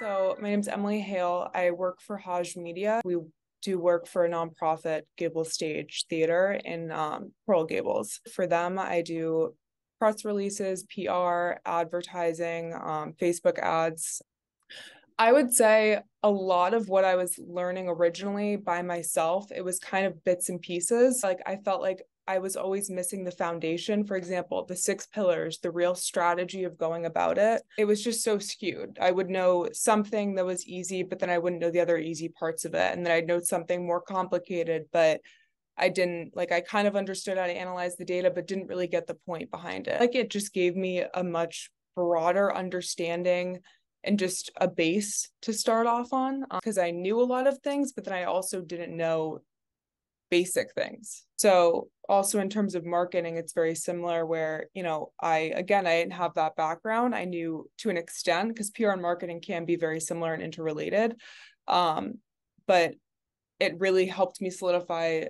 So, my name's Emily Hale. I work for Haj Media. We do work for a nonprofit Gable Stage Theater in um, Coral Gables. For them, I do press releases, PR, advertising, um, Facebook ads. I would say a lot of what I was learning originally by myself, it was kind of bits and pieces. Like I felt like I was always missing the foundation. For example, the six pillars, the real strategy of going about it. It was just so skewed. I would know something that was easy, but then I wouldn't know the other easy parts of it. And then I'd know something more complicated, but I didn't like I kind of understood how to analyze the data, but didn't really get the point behind it. Like it just gave me a much broader understanding and just a base to start off on because um, I knew a lot of things, but then I also didn't know basic things. So also in terms of marketing, it's very similar where, you know, I again I didn't have that background. I knew to an extent because PR and marketing can be very similar and interrelated. Um, but it really helped me solidify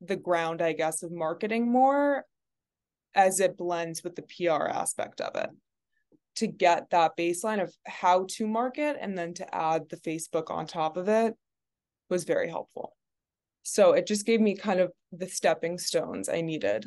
the ground, I guess, of marketing more as it blends with the PR aspect of it to get that baseline of how to market and then to add the Facebook on top of it was very helpful. So it just gave me kind of the stepping stones I needed